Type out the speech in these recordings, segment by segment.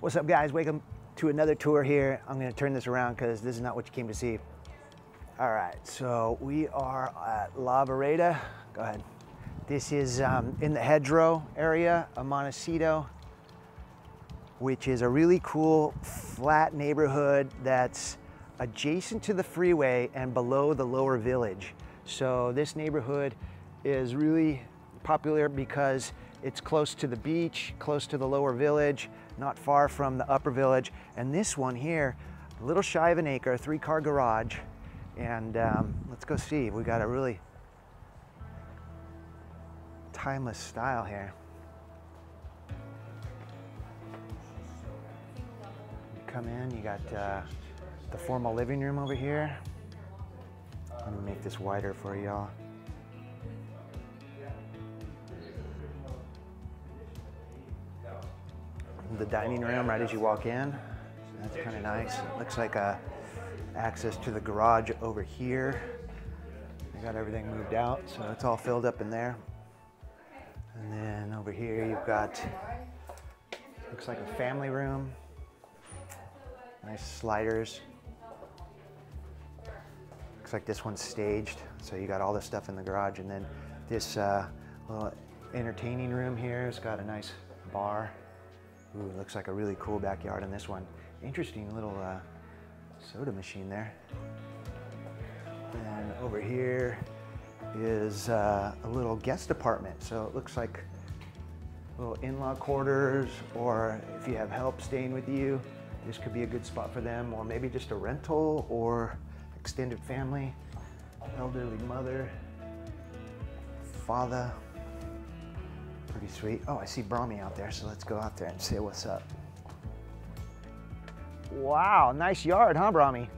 What's up guys? Welcome to another tour here. I'm gonna turn this around because this is not what you came to see. All right, so we are at La Vereda. Go ahead. This is um, in the hedgerow area of Montecito, which is a really cool flat neighborhood that's adjacent to the freeway and below the lower village. So this neighborhood is really popular because it's close to the beach, close to the lower village, not far from the upper village. And this one here, a little shy of an acre, three car garage. And um, let's go see. We got a really timeless style here. You come in, you got uh, the formal living room over here. Let me make this wider for y'all. The dining room right as you walk in. That's kind of nice. Looks like a access to the garage over here. I got everything moved out, so it's all filled up in there. And then over here you've got, looks like a family room. Nice sliders. Looks like this one's staged, so you got all this stuff in the garage. And then this uh, little entertaining room here has got a nice bar. Ooh, looks like a really cool backyard in this one. Interesting little uh, soda machine there. And over here is uh, a little guest apartment. So it looks like little in-law quarters, or if you have help staying with you, this could be a good spot for them, or maybe just a rental or extended family, elderly mother, father. Pretty sweet. Oh, I see Brahmi out there, so let's go out there and say what's up. Wow, nice yard, huh, Brahmi?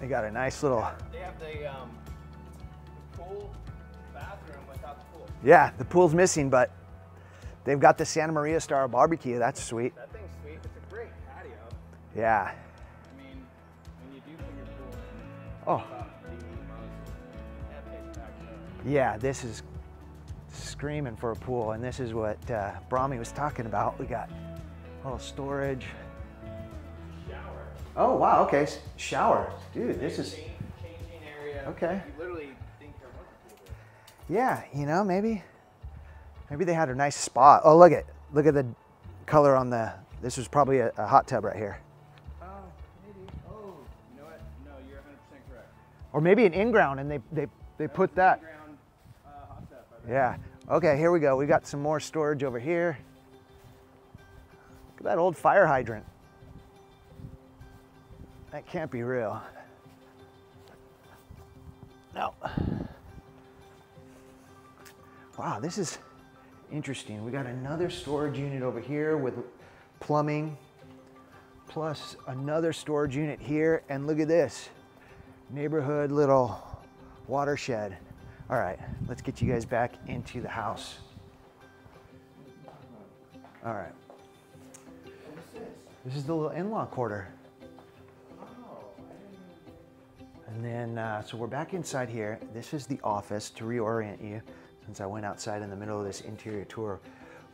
They got a nice little. They have the, um, the pool bathroom without the pool. Yeah, the pool's missing, but they've got the Santa Maria Star barbecue. That's sweet. That thing's sweet. It's a great patio. Yeah. Oh, about the most epic backyard. yeah, this is screaming for a pool, and this is what uh, Brahmi was talking about. We got a little storage. Shower. Oh, wow, okay. Shower. Dude, this is, Changing area. Okay. You literally think there was a pool there. yeah, you know, maybe, maybe they had a nice spot. Oh, look at, look at the color on the, this was probably a, a hot tub right here. Or maybe an in-ground, and they, they, they put that. Uh, hot tub. I bet. Yeah. Okay, here we go. We got some more storage over here. Look at that old fire hydrant. That can't be real. No. Wow, this is interesting. We got another storage unit over here with plumbing, plus another storage unit here. And look at this neighborhood little watershed. All right, let's get you guys back into the house. All right. This is the little in-law quarter. And then, uh, so we're back inside here. This is the office to reorient you. Since I went outside in the middle of this interior tour,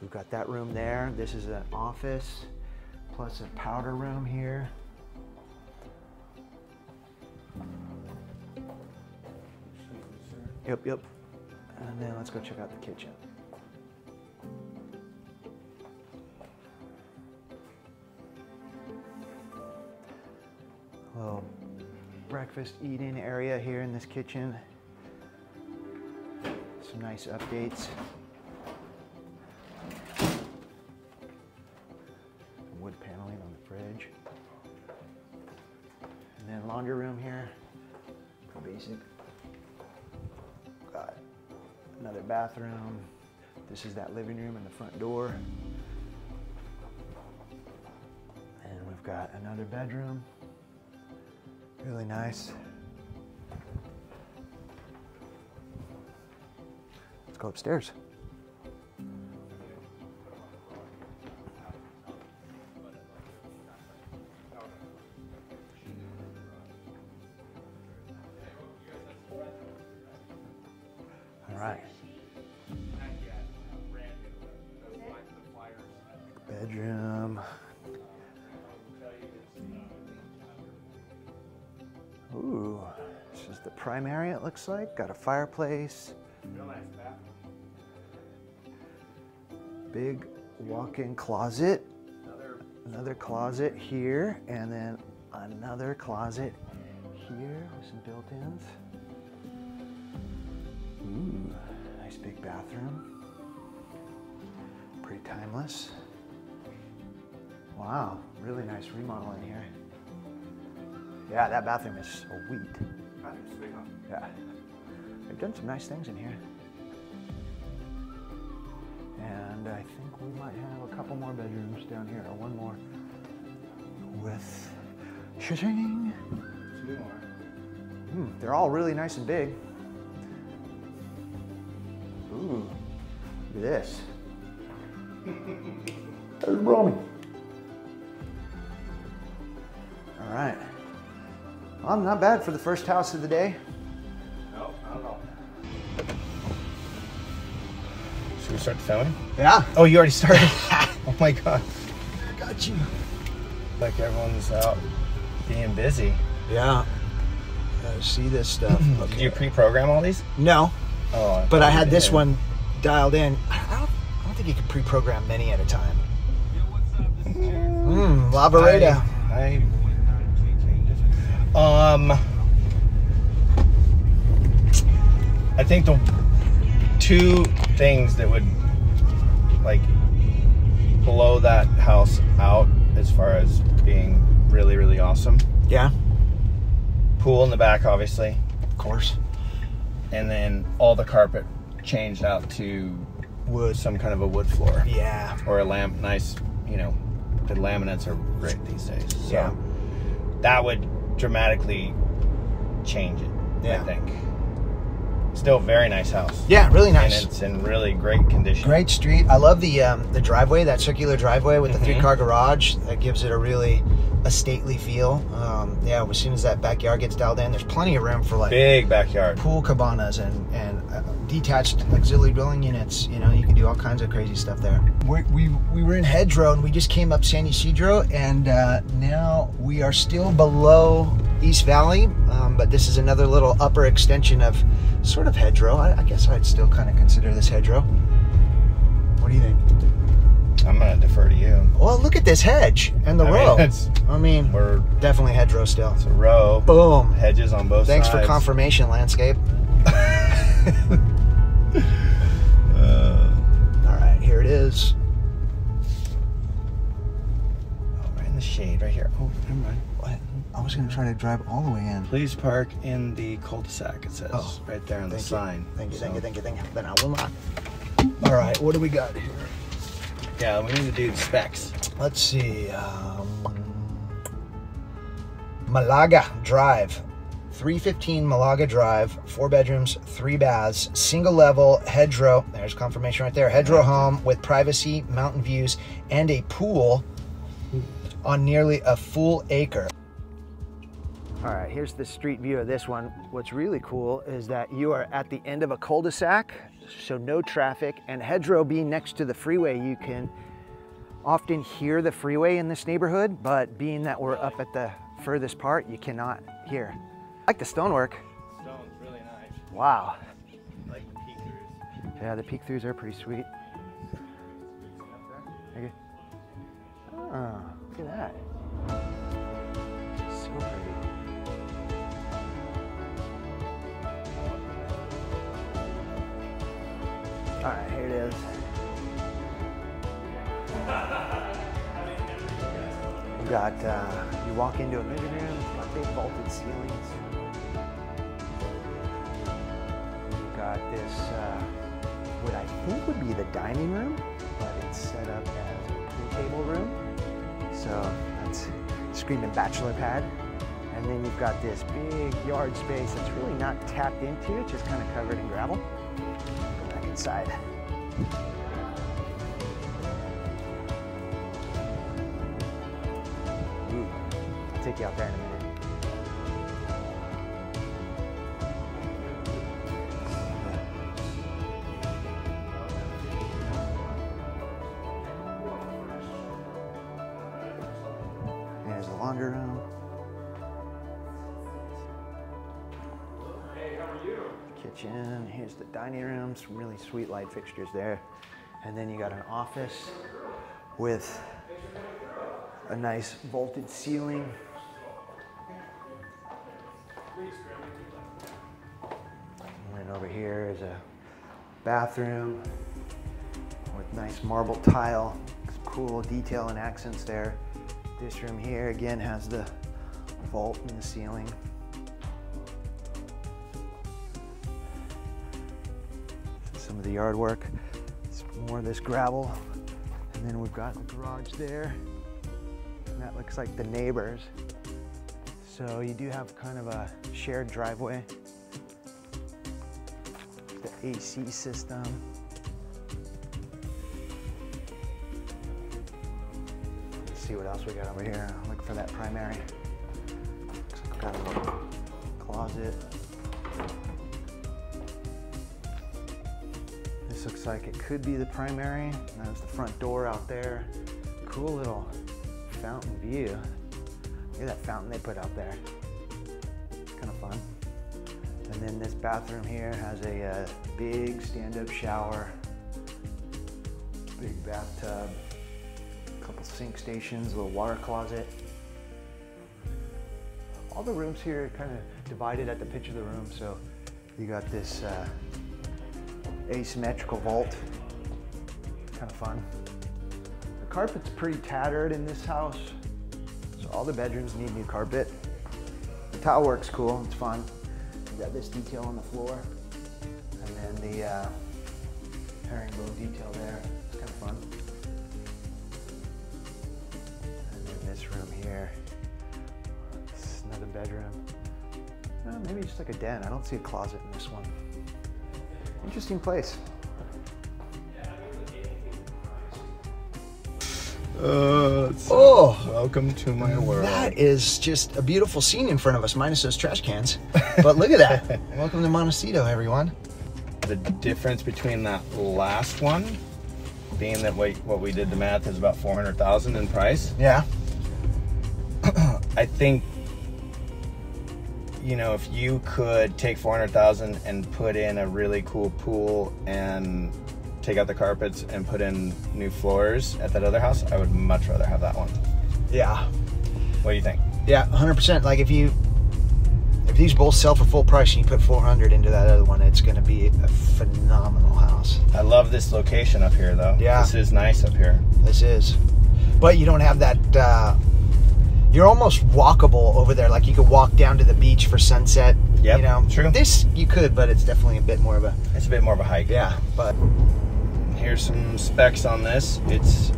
we've got that room there. This is an office, plus a powder room here. Yep, yep. Uh, and then let's go check out the kitchen. Little breakfast eating area here in this kitchen. Some nice updates. This is that living room and the front door. And we've got another bedroom. Really nice. Let's go upstairs. Looks like. Got a fireplace, real nice bathroom. big walk in closet, Another closet here, and then another closet here with some built ins. Ooh, nice big bathroom. Pretty timeless. Wow, really nice remodeling here. Yeah, that bathroom is sweet. bathroom's big, huh? Yeah. They've done some nice things in here. And I think we might have a couple more bedrooms down here, or one more with shitting. Two more. Hmm, they're all really nice and big. Ooh, look at this. There's Brommy. All right. Well, not bad for the first house of the day. Start the filming? Yeah. Oh, you already started? oh my god. Got you. Like everyone's out being busy. Yeah. Uh, see this stuff. Did you pre-program all these? No, Oh, but I had this did. one dialed in. I don't, I don't think you can pre-program many at a time. Mmm, La Vereda. I, I um I think the two things that would like blow that house out as far as being really really awesome. Yeah, Pool in the back obviously, of course. and then all the carpet changed out to Wood. some kind of a wood floor Yeah. or a lamp nice, you know, the laminates are great these days. So Yeah. that would dramatically change it, Yeah. I think. Still very nice house. Yeah, really nice. And it's in really great condition. Great street. I love the um, the driveway, that circular driveway with the three car garage. That gives it a really a stately feel. Um, yeah, as soon as that backyard gets dialed in, there's plenty of room for like Big backyard. pool cabanas and and uh, detached auxiliary dwelling units. You know, you can do all kinds of crazy stuff there. we we we were in Hedgerow and we just came up San Ysidro, and uh, now we are still below East Valley, um, but this is another little upper extension of sort of Hedgerow. I, I guess I'd still kind of consider this Hedgerow. What do you think? I'm gonna defer to you. Well, look at this hedge and the I mean, row. it's- I mean, We're definitely hedgerow still. it's a row. Boom. Hedges on both Thanks sides. for confirmation, landscape. Uh, All right, here it is. oh, right in the shade, right here. Oh, never mind. Was gonna try to drive all the way in. Please park in the cul-de-sac. It says Oh, right there on the you. sign. Thank you, thank you, thank you, thank you. Then I will not. All right, what do we got here? Yeah, we need to do the specs. Let's see. Um, Malaga Drive. 315 Malaga Drive, four bedrooms, three baths, single level, hedgerow. There's confirmation right there. Hedgerow home with privacy, mountain views, and a pool on nearly a full acre. All right, here's the street view of this one. What's really cool is that you are at the end of a cul-de-sac, so no traffic, and hedgerow being next to the freeway, you can often hear the freeway in this neighborhood, but being that we're up at the furthest part, you cannot hear. I like the stonework. Stone's really nice. Wow. I Like the peek-throughs. Yeah, the peek throughs are pretty sweet. Okay. Oh, look at that. All right, here it is. You got, uh, you walk into a living room, got big vaulted ceilings. You got this, uh, what I think would be the dining room, but it's set up as a pool table room. So that's screaming bachelor pad. And then you've got this big yard space that's really not tapped into, it's just kind of covered in gravel inside. Ooh, I'll take you out there in a minute. There's a laundry room. Kitchen, here's the dining room some really sweet light fixtures there. And then you got an office with a nice vaulted ceiling. And over here is a bathroom with nice marble tile, cool detail and accents there. This room here again has the vault in the ceiling. The yard work. It's more of this gravel. And then we've got the garage there. And that looks like the neighbors. So you do have kind of a shared driveway. The AC system. Let's see what else we got over here. Look for that primary. Looks like got a little closet. Like it could be the primary. There's the front door out there. Cool little fountain view. Look at that fountain they put out there. Kind of fun. And then this bathroom here has a uh, big stand-up shower, big bathtub, a couple sink stations, a little water closet. All the rooms here are kind of divided at the pitch of the room, so you got this uh, asymmetrical vault. Kind of fun. The carpet's pretty tattered in this house, so all the bedrooms need new carpet. The tile works cool, it's fun. You got this detail on the floor, and then the uh, herringbone detail there. It's kind of fun. And then this room here, it's another bedroom. Uh, maybe just like a den. I don't see a closet in this one. Interesting place. Uh, Oh, welcome to my world. that is just a beautiful scene in front of us, minus those trash cans. But look at that. Welcome to Montecito, everyone. the difference between that last one, being that what, what we did the math is about 400,000 in price. Yeah. I think, you know, if you could take 400,000 and put in a really cool pool and take out the carpets and put in new floors at that other house, I would much rather have that one. Yeah. What do you think? Yeah, 100%. Like if you if these both sell for full price and you put 400 into that other one, it's going to be a phenomenal house. I love this location up here, though. Yeah. This is nice up here. This is. But you don't have that uh you're almost walkable over there. Like you could walk down to the beach for sunset. Yep, You know, true. This you could, but it's definitely a bit more of a It's a bit more of a hike. yeah. But Here's some specs on this. It's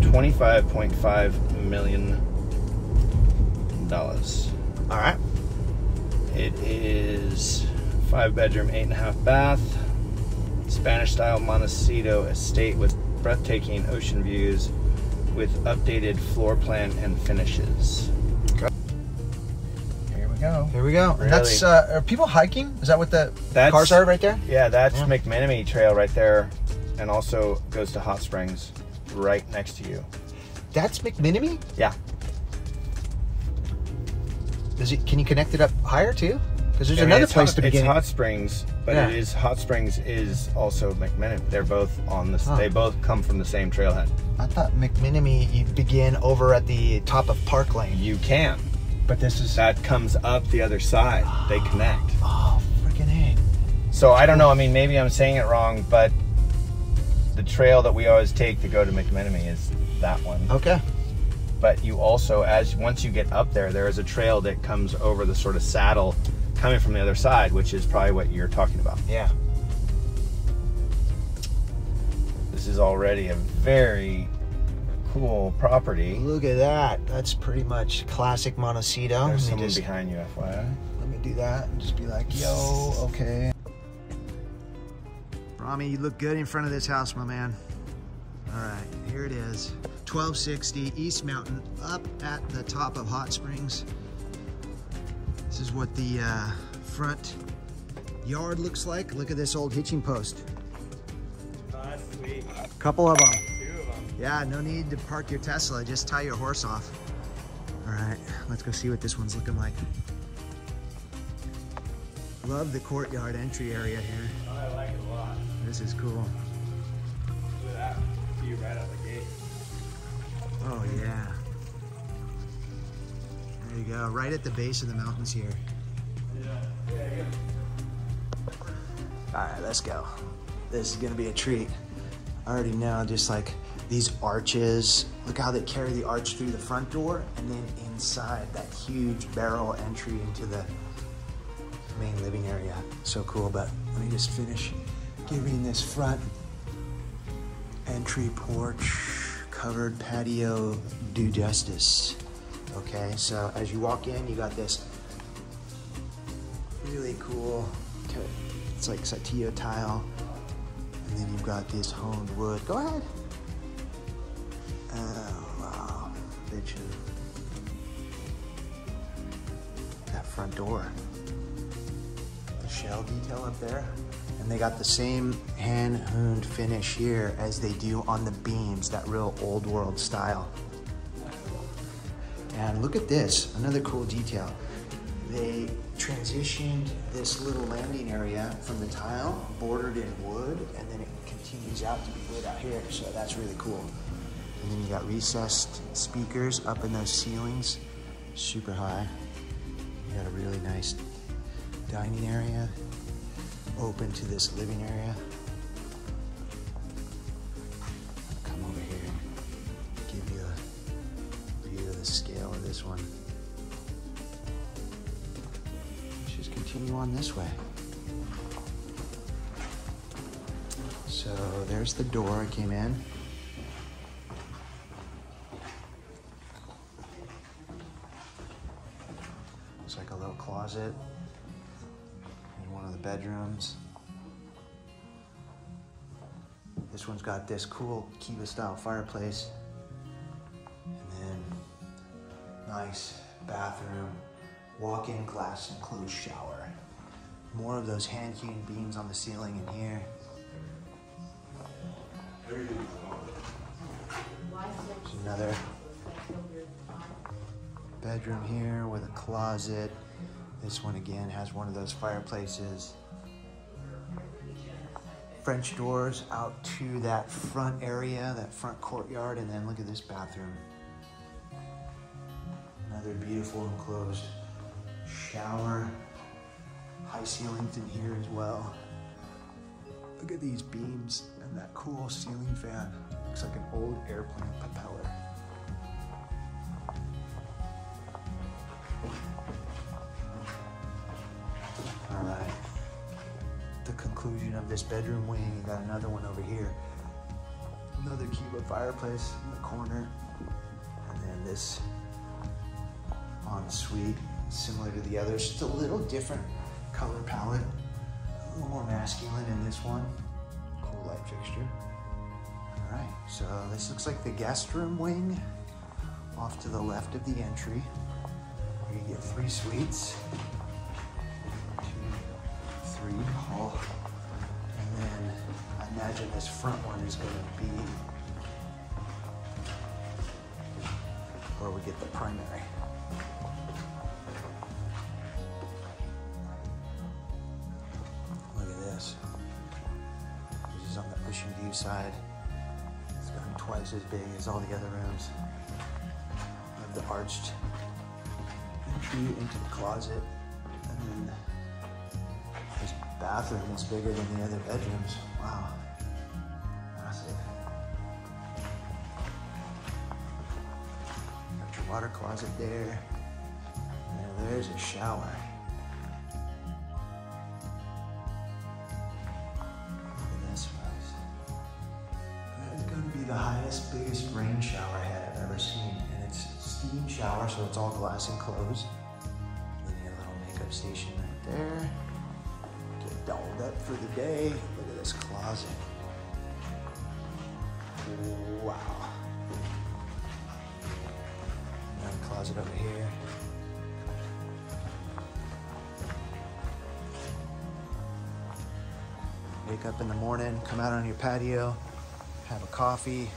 25.5 million dollars. all right. It is five bedroom, eight and a half bath, Spanish style Montecito estate with breathtaking ocean views with updated floor plan and finishes. Okay. Here we go. Here we go. Really? That's uh, are people hiking? Is that what the That's- cars are right there? Yeah, that's Yeah. McMenemy Trail right there, and also goes to Hot Springs right next to you. That's McMenemy. Yeah. Does it? Can you connect it up higher too? Because there's I mean, another it's place hot, to begin. It's Hot Springs, but Yeah. it is Hot Springs is also McMenemy. They're both on this. Huh. They both come from the same trailhead. I thought McMenemy you begin over at the top of Park Lane, You can. but this is That comes up the other side. They ah. connect. oh freaking a. So I don't know. I mean, maybe I'm saying it wrong, but the trail that we always take to go to McMenemy is that one. Okay. But you also, as once you get up there, there is a trail that comes over the sort of saddle coming from the other side, which is probably what you're talking about. Yeah. This is already a very cool property. Look at that. That's pretty much classic Montecito. There's someone just- behind you, FYI. Let me do that and just be like, yo, okay. Rami, you look good in front of this house, my man. All right, here it is. 1260 East Mountain, up at the top of Hot Springs. This is what the uh, front yard looks like. Look at this old hitching post. That's sweet. Couple of them. Two of them. Yeah, no need to park your Tesla. Just tie your horse off. All right, let's go see what this one's looking like. Love the courtyard entry area here. Oh, I like it a lot. This is cool. Look at that view right out the gate. Oh yeah. There you go, right at the base of the mountains here. All right, let's go. This is gonna be a treat. I already know, just like these arches. Look how they carry the arch through the front door and then inside that huge barrel entry into the main living area. So cool, but let me just finish giving this front entry porch covered patio do justice. Okay, so as you walk in, you got this really cool, it's like Saltillo tile. And then you've got this honed wood. Go ahead. Oh, wow. Bitchin'. That front door. The shell detail up there. And they got the same hand-honed finish here as they do on the beams, that real old world style. And look at this, another cool detail. They transitioned this little landing area from the tile, bordered in wood, and then it continues out to be wood out here. So that's really cool. And then you got recessed speakers up in those ceilings, super high. You got a really nice dining area, open to this living area. This way. So there's the door I came in. Looks like a little closet in one of the bedrooms. This one's got this cool Kiva style fireplace. And then nice bathroom, walk-in glass enclosed shower. More of those hand-hewn beams on the ceiling in here. There's another bedroom here with a closet. This one again has one of those fireplaces. French doors out to that front area, that front courtyard, and then look at this bathroom. Another beautiful enclosed shower. High ceilings in here as well. Look at these beams and that cool ceiling fan. Looks like an old airplane propeller. All right. The conclusion of this bedroom wing, you got another one over here. Another Kiva fireplace in the corner. And then this ensuite, similar to the others, just a little different color palette. A little more masculine in this one. Cool light fixture. All right, so this looks like the guest room wing off to the left of the entry. You get three suites, two, three, and then I imagine this front one is going to be where we get the primary. As big as all the other rooms. Have the arched entry into the closet, and then this bathroom is bigger than the other bedrooms. Wow, massive. Got your water closet there. And there's a shower. Shower, so it's all glass enclosed. Then your little makeup station right there. Get dolled up for the day. Look at this closet. Wow. Another closet over here. Wake up in the morning, come out on your patio, have a coffee.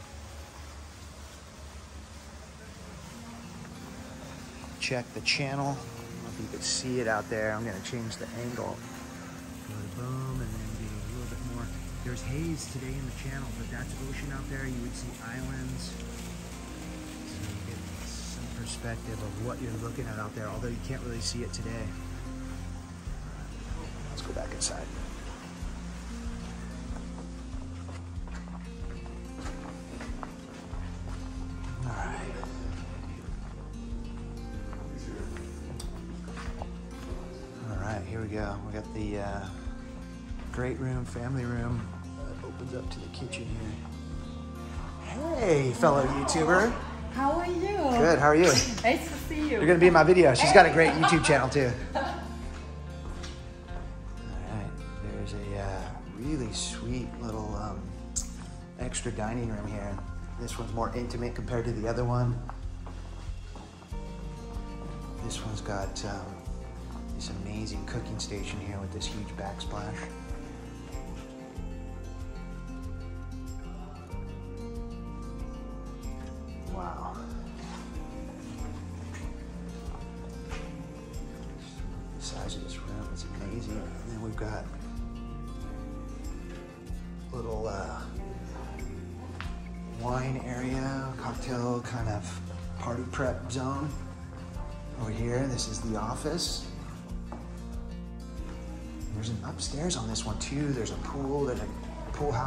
Check the channel. I don't know if you can see it out there. I'm gonna change the angle. Boom, and then do a little bit more. There's haze today in the channel, but that's ocean out there. You would see islands. So you get some perspective of what you're looking at out there, although you can't really see it today. Let's go back inside. Great room, family room. That opens up to the kitchen here. Hey, fellow YouTuber. How are you? Good, how are you? Nice to see you. You're gonna be in my video. She's got a great YouTube channel too. All right, there's a uh, really sweet little um, extra dining room here. This one's more intimate compared to the other one. This one's got um, this amazing cooking station here with this huge backsplash.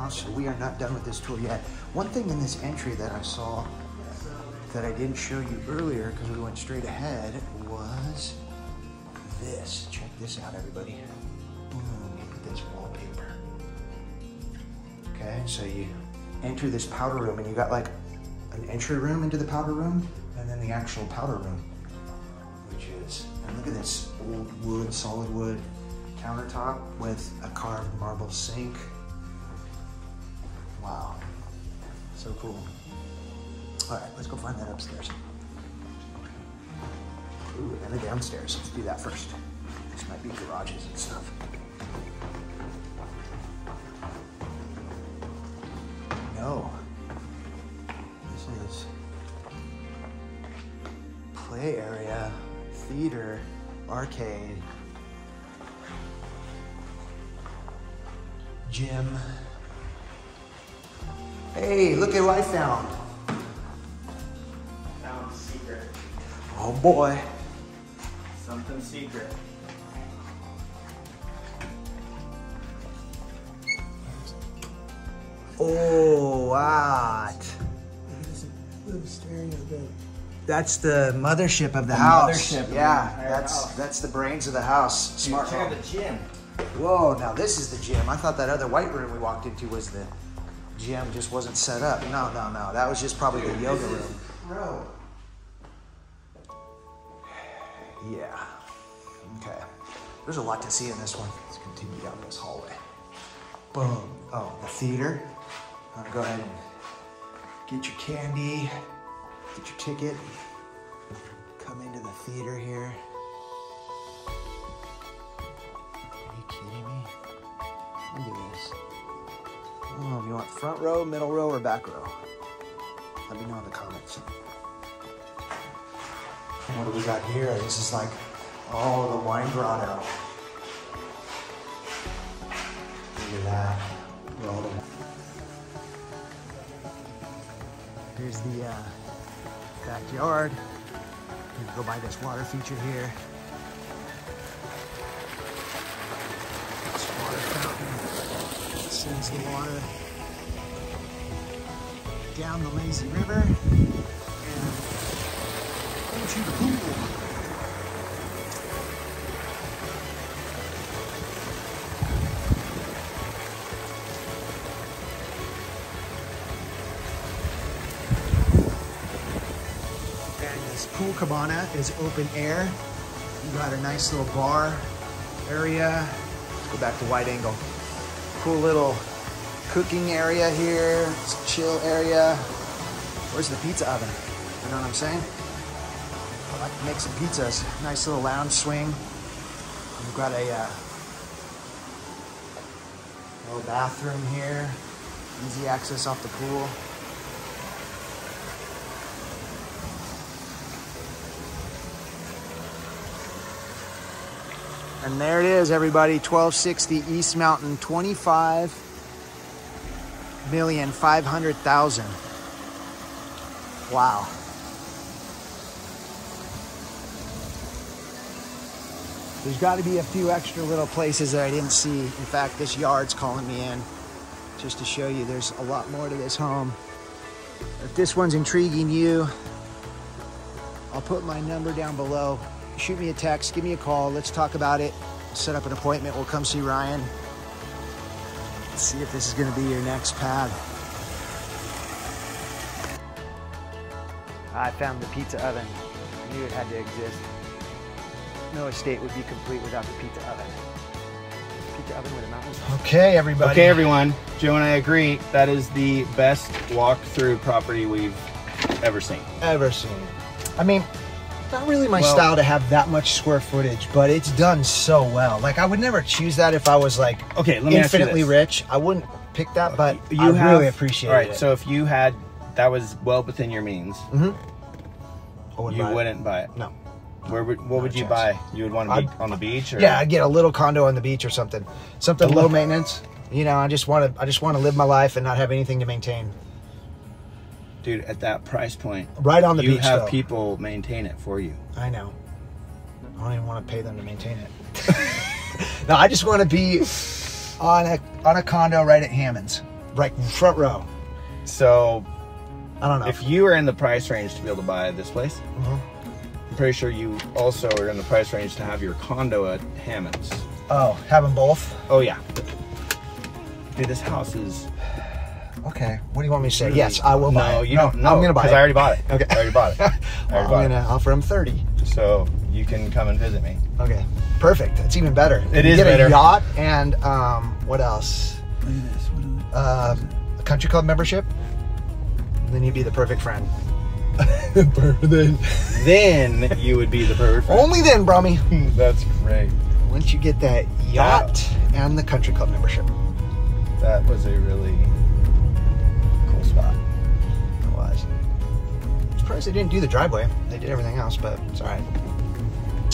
House. We are not done with this tour yet. One thing in this entry that I saw that I didn't show you earlier because we went straight ahead was this. Check this out, everybody. Boom, look at this wallpaper. Okay, so you enter this powder room and you got like an entry room into the powder room and then the actual powder room, which is, and look at this old wood, solid wood countertop with a carved marble sink. So cool. All right, let's go find that upstairs. Ooh, and the downstairs. Let's do that first. This might be garages and stuff. No. This is play area, theater, arcade, gym. Hey, look at what I found. Found secret. Oh boy. Something secret. Oh, what? That's the mothership of the, house. mothership of the yeah, that's house. that's the brains of the house. Smart home. the gym. Whoa, now this is the gym. I thought that other white room we walked into was the gym, just wasn't set up. No, no, no. That was just probably the yoga room. Bro. Yeah. Okay. There's a lot to see in this one. Let's continue down this hallway. Boom. Oh, the theater. I'm gonna go ahead and get your candy, get your ticket, come into the theater here. Oh, you want front row, middle row, or back row? Let me know in the comments. And what do we got here? This is like, oh, the wine grotto. Look at that. Here's the uh, backyard. You can go by this water feature here. The water down the lazy river and into the pool. This pool cabana is open air. You got a nice little bar area. Let's go back to wide angle. Cool little cooking area here. It's chill area. Where's the pizza oven? You know what I'm saying? I like to make some pizzas. Nice little lounge swing. We've got a uh, little bathroom here. Easy access off the pool. And there it is, everybody. 1260 East Mountain, 25 million 500,000. Wow. There's got to be a few extra little places that I didn't see. In fact, this yard's calling me in just to show you there's a lot more to this home. If this one's intriguing you, I'll put my number down below. Shoot me a text, give me a call. Let's talk about it. Set up an appointment. We'll come see Ryan. Let's see if this is going to be your next pad. I found the pizza oven. I knew it had to exist. No estate would be complete without the pizza oven. Pizza oven with a mountain. Okay, everybody. Okay, everyone. Joe and I agree. That is the best walk-through property we've ever seen. Ever seen. I mean, not really my Well- style to have that much square footage, but it's done so well. Like I would never choose that if I was like Okay, let me infinitely rich. I wouldn't pick that, uh, but you I have, really appreciate All right, it. so if you had that was well within your means, mm-hmm. I wouldn't you buy wouldn't buy it. No. Where would what would you chance. buy? You would want to be I'd- on the beach or Yeah, I'd get a little condo on the beach or something. Something low maintenance. You know, I just want to. I just want to live my life and not have anything to maintain. Dude at that price point. Right on the you beach, have though. people maintain it for you. I know. I don't even want to pay them to maintain it. no, I just want to be on a on a condo right at Hammond's, right front row. So I don't know. if you are in the price range to be able to buy this place, Mhm. I'm pretty sure you also are in the price range to have your condo at Hammond's. oh, have them both. Oh yeah. Dude, this house is. Okay. What do you want me to say? Yes, I will buy No, it. you don't. No, I'm gonna buy it. because it. I already bought it. Okay. I already bought it. I Well, already I'm bought gonna offer him thirty. So you can come and visit me. Okay. Perfect. That's even better. It you is get better. a yacht and um, what else? Look at this. What is it? Um, a country club membership. And then you'd be the perfect friend. then, Then you would be the perfect. friend. only then, Brummy. That's great. Once you get that yacht and the country club membership. That was a really surprised they didn't do the driveway. They did everything else, but it's all right.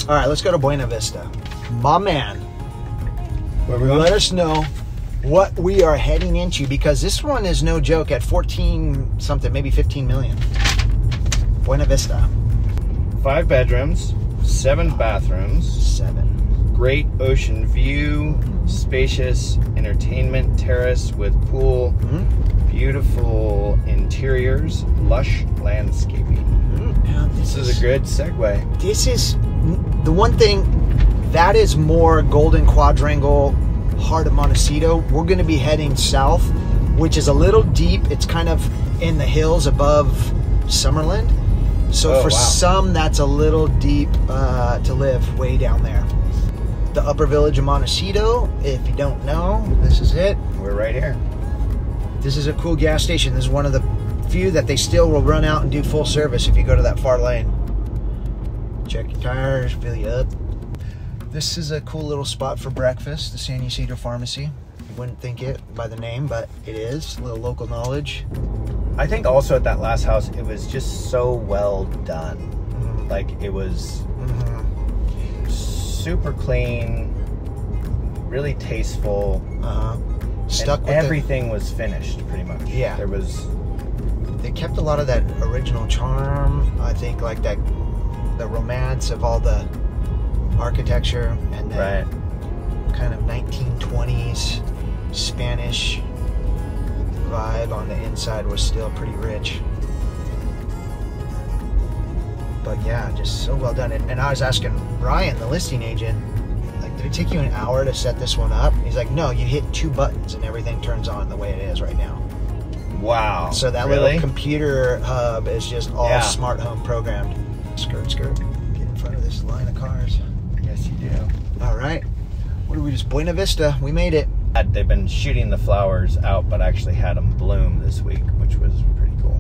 All right, let's go to Buena Vista. My man, Where we let us know what we are heading into because this one is no joke at 14 something, maybe 15 million. Buena Vista, Five bedrooms, seven bathrooms, seven. great ocean view, spacious entertainment terrace with pool, Mhm. Beautiful interiors, lush landscaping. Now, This is a good segue. this is the one thing that is more golden quadrangle heart of montecito we're going to be heading south which is a little deep it's kind of in the hills above summerland so Oh, for wow. some that's a little deep uh, to live way down there the upper village of montecito if you don't know this is it We're right here. This is a cool gas station this is one of the few that they still will run out and do full service if you go to that far lane check your tires fill you up this is a cool little spot for breakfast the san ysidro pharmacy you wouldn't think it by the name but it is a little local knowledge I think also at that last house, it was just so well done. Mhm. Like it was Mhm. super clean, really tasteful. uh-huh stuck and with everything was finished pretty much. Yeah. There was they kept a lot of that original charm i think like that the romance of all the architecture and the right. kind of 1920s Spanish vibe on the inside was still pretty rich. But yeah, just so well done. And, and I was asking Ryan, the listing agent, did it take you an hour to set this one up? He's like, no, you hit two buttons and everything turns on the way it is right now. Wow. So that really? little computer hub is just all Yeah. smart home programmed. Skirt, skirt. Get in front of this line of cars. yes, you do. All right. What are we just? Buena Vista. We made it. They've been shooting the flowers out, but actually had them bloom this week, which was pretty cool.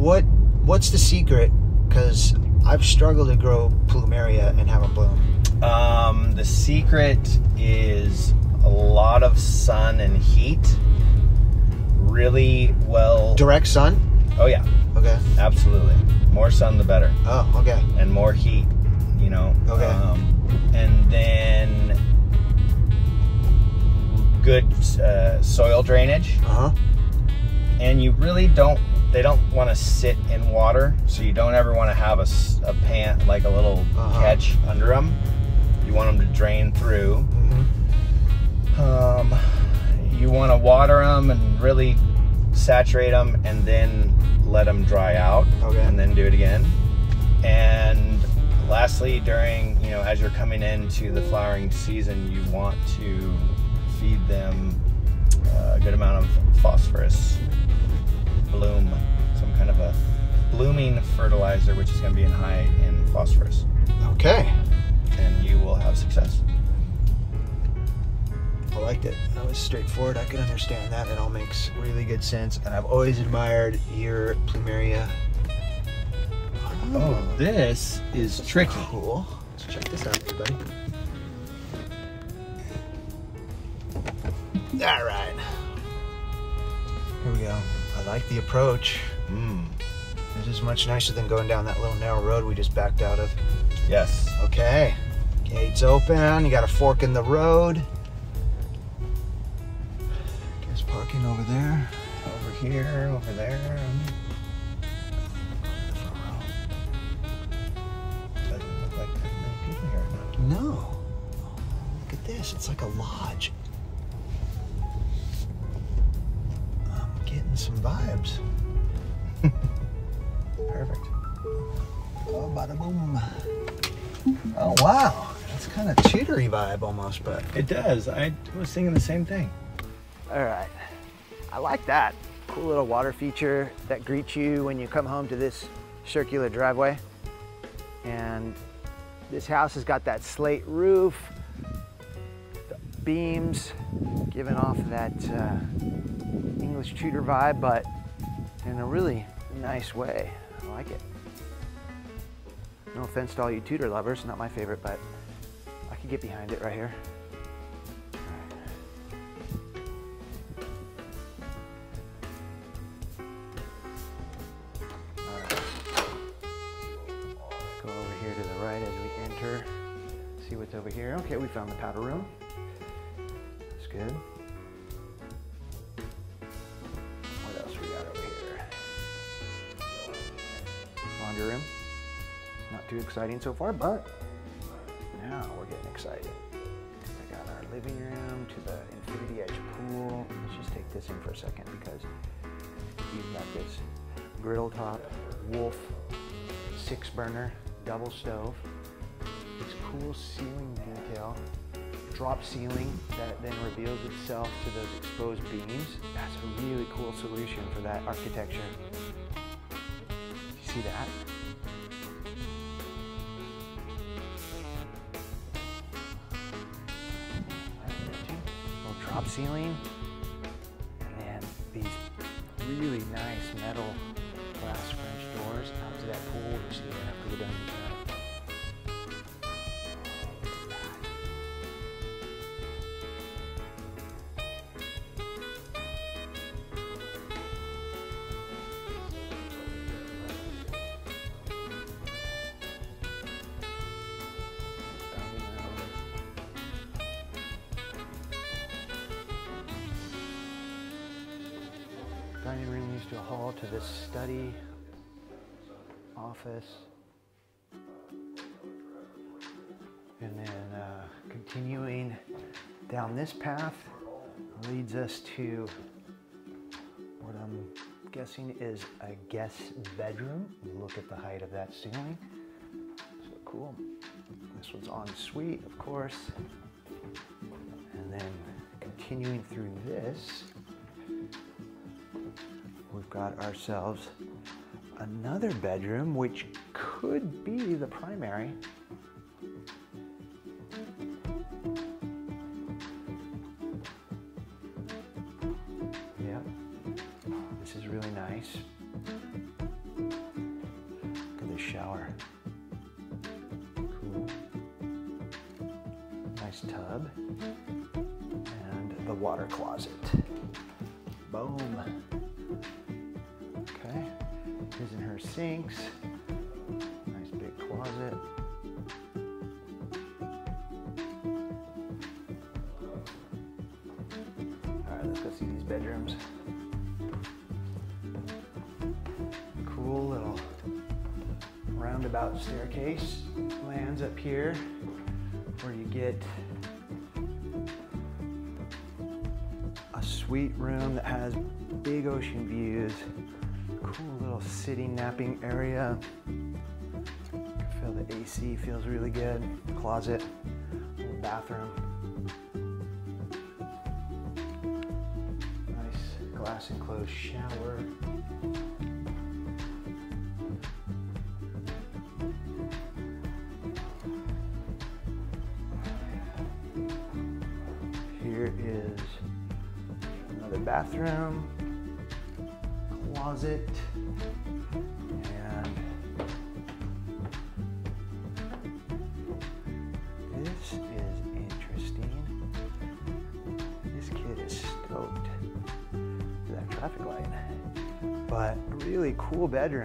What What's the secret? Because I've struggled to grow plumeria and have them bloom. Um, the secret is a lot of sun and heat. Really well. Direct sun. Oh yeah, Okay. absolutely. More sun, the better, Oh, okay. and more heat, you know. Okay. Um, and then good uh, soil drainage, Uh huh. and you really don't. They don't want to sit in water, so you don't ever want to have a pan like a little Uh-huh. catch under them. You want them to drain through. Mm-hmm. Um, you want to water them and really saturate them, and then let them dry out, Okay. and then do it again. And lastly, during you know as you're coming into the flowering season, you want to feed them uh, a good amount of phosphorus, bloom, some kind of a blooming fertilizer, which is going to be in high in phosphorus, Okay. And you will have success. I liked it. That was straightforward. I could understand that. It all makes really good sense. And I've always admired your plumeria. Oh, this is tricky. Cool. Let's check this out, everybody. All right. Here we go. I like the approach. Mm. This is much nicer than going down that little narrow road we just backed out of. Yes. Okay. Gates open. You got a fork in the road. Guess parking over there. Over here, over there. Doesn't look like there's here. No. Look at this. It's like a lodge. I'm getting some vibes. Perfect. Oh, bada boom. Oh, wow. That's kind of cheatery vibe almost, but. It does. I was thinking the same thing. All right. I like that. Cool little water feature that greets you when you come home to this circular driveway. And this house has got that slate roof, the beams giving off that uh, English Tudor vibe, but in a really nice way. I like it. No offense to all you Tudor lovers, not my favorite, but I could get behind it right here. Alright. Go over here to the right as we enter. See what's over here. Okay, we found the powder room. That's good. Too exciting so far, but now we're getting excited. I got our living room to the infinity edge pool. Let's just take this in for a second because you've got this griddle top, wolf, six burner, double stove. This cool ceiling detail, drop ceiling that then reveals itself to those exposed beams. That's a really cool solution for that architecture. You see that? Ceiling, to this study, office, and then uh, continuing down this path leads us to what I'm guessing is a guest bedroom. Look at the height of that ceiling. So cool. This one's en suite, of course. And then continuing through this, we've got ourselves another bedroom, which could be the primary. Roundabout staircase lands up here where you get a suite room that has big ocean views, cool little sitting napping area. Feel the AC feels really good. Closet, little bathroom. Nice glass enclosed shower. Bathroom, closet, and this is interesting. This kid is stoked for that traffic light, but really cool bedroom.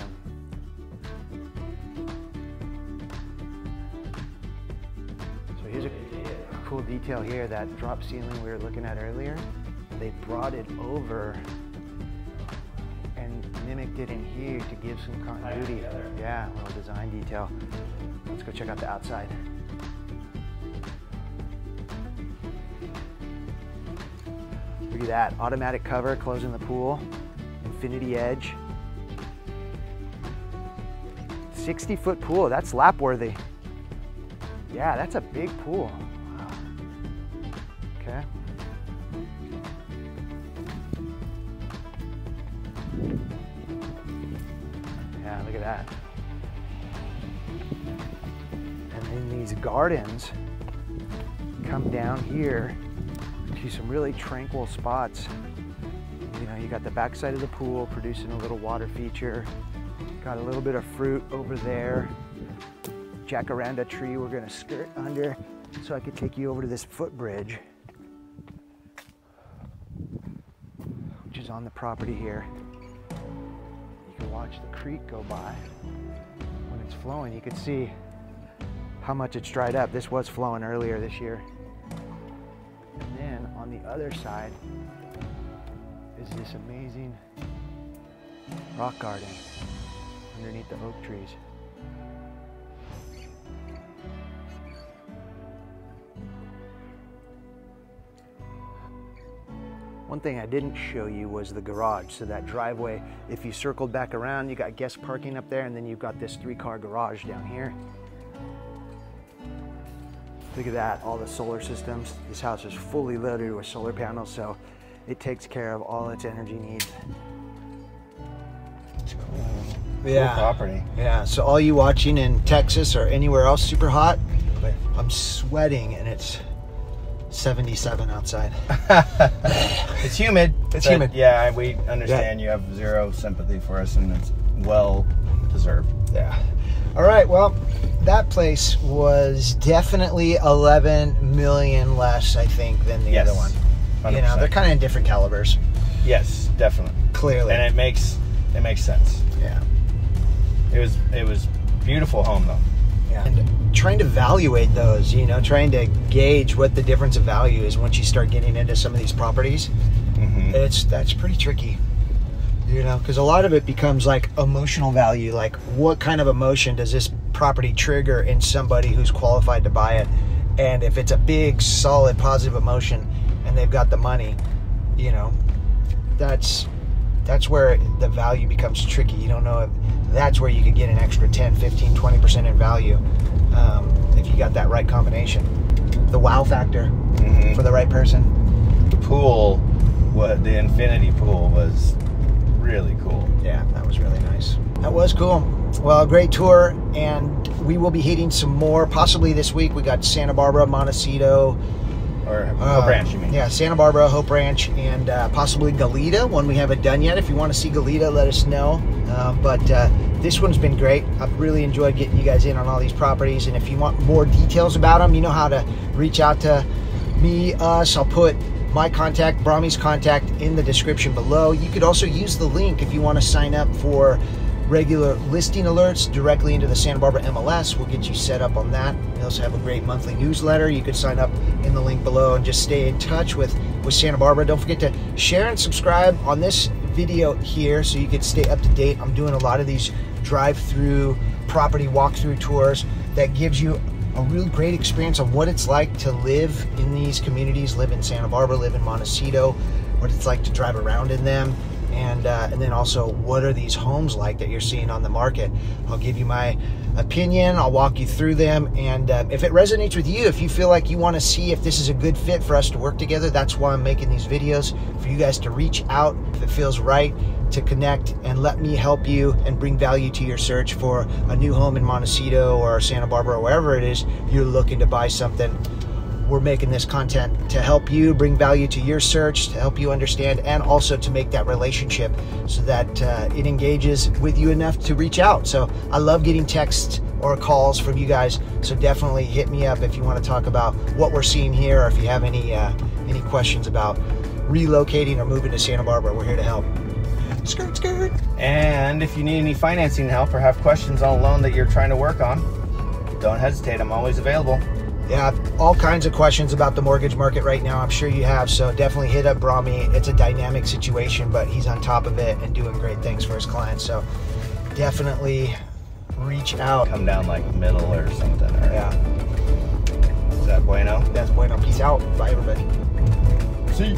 So here's a cool detail here, that drop ceiling we were looking at earlier. They brought it over and mimicked it in here to give some continuity. Oh, yeah, a little design detail. Let's go check out the outside. Look at that, automatic cover closing the pool, infinity edge. 60 foot pool, that's lap worthy. Yeah, that's a big pool. Gardens come down here to some really tranquil spots. You know, you got the backside of the pool producing a little water feature. Got a little bit of fruit over there. Jacaranda tree we're gonna skirt under so I could take you over to this footbridge, which is on the property here. You can watch the creek go by. When it's flowing, you can see how much it's dried up. This was flowing earlier this year. And then on the other side is this amazing rock garden underneath the oak trees. One thing I didn't show you was the garage. So that driveway, if you circled back around, you got guest parking up there and then you've got this three car garage down here. Look at that, all the solar systems. This house is fully loaded with solar panels, so it takes care of all its energy needs. It's cool. Cool property. Yeah, so all you watching in Texas or anywhere else super hot, I'm sweating and it's 77 outside. It's humid. It's humid. Yeah, we understand you have zero sympathy for us, and it's well deserved. Yeah. All right, well, that place was definitely 11 million less, I think, than the Yes, other one. You know, they're kind of in different calibers, Yes, definitely. clearly. And it makes it makes sense. yeah. It was it was beautiful home though. Yeah. And trying to evaluate those, you know, trying to gauge what the difference of value is once you start getting into some of these properties, Mm-hmm. it's that's pretty tricky. You know, because a lot of it becomes like emotional value. Like, what kind of emotion does this property trigger in somebody who's qualified to buy it? And if it's a big, solid, positive emotion, and they've got the money, you know, that's that's where the value becomes tricky. You don't know if that's where you could get an extra 10, 15, 20% in value um, if you got that right combination. The wow factor Mhm. for the right person. The pool, what the infinity pool was really cool. Yeah, that was really nice. That was cool. Well, great tour, and we will be hitting some more possibly this week. We got Santa Barbara, Montecito, Or uh, Hope Ranch, you mean? Yeah, Santa Barbara, Hope Ranch, and uh, possibly Goleta, one we haven't done yet. If you want to see Goleta, let us know. Uh, but uh, this one's been great. I've really enjoyed getting you guys in on all these properties. And if you want more details about them, you know how to reach out to me, us. I'll put my contact, Brahmi's contact, in the description below. You could also use the link if you want to sign up for regular listing alerts directly into the Santa Barbara MLS. We'll get you set up on that. We also have a great monthly newsletter. You could sign up in the link below and just stay in touch with with Santa Barbara. Don't forget to share and subscribe on this video here so you can stay up to date. I'm doing a lot of these drive-through property walkthrough tours that gives you a real great experience of what it's like to live in these communities, live in Santa Barbara, live in Montecito, what it's like to drive around in them, and uh, and then also what are these homes like that you're seeing on the market. I'll give you my opinion. I'll walk you through them, and uh, if it resonates with you, if you feel like you want to see if this is a good fit for us to work together, that's why I'm making these videos for you guys to reach out if it feels right to connect and let me help you and bring value to your search for a new home in Montecito or Santa Barbara or wherever it is you're looking to buy something. We're making this content to help you bring value to your search, to help you understand, and also to make that relationship so that uh, it engages with you enough to reach out. So I love getting texts or calls from you guys. So definitely hit me up if you want to talk about what we're seeing here, or if you have any uh, any questions about relocating or moving to Santa Barbara. We're here to help. Skirt, skirt. And if you need any financing help or have questions on a loan that you're trying to work on, don't hesitate. I'm always available. Yeah, all kinds of questions about the mortgage market right now. I'm sure you have. So definitely hit up Brahmi. It's a dynamic situation, but he's on top of it and doing great things for his clients. So definitely reach out. Come down like middle or something. Or, Yeah, Is that bueno? that's bueno. Peace out. Bye, everybody. See.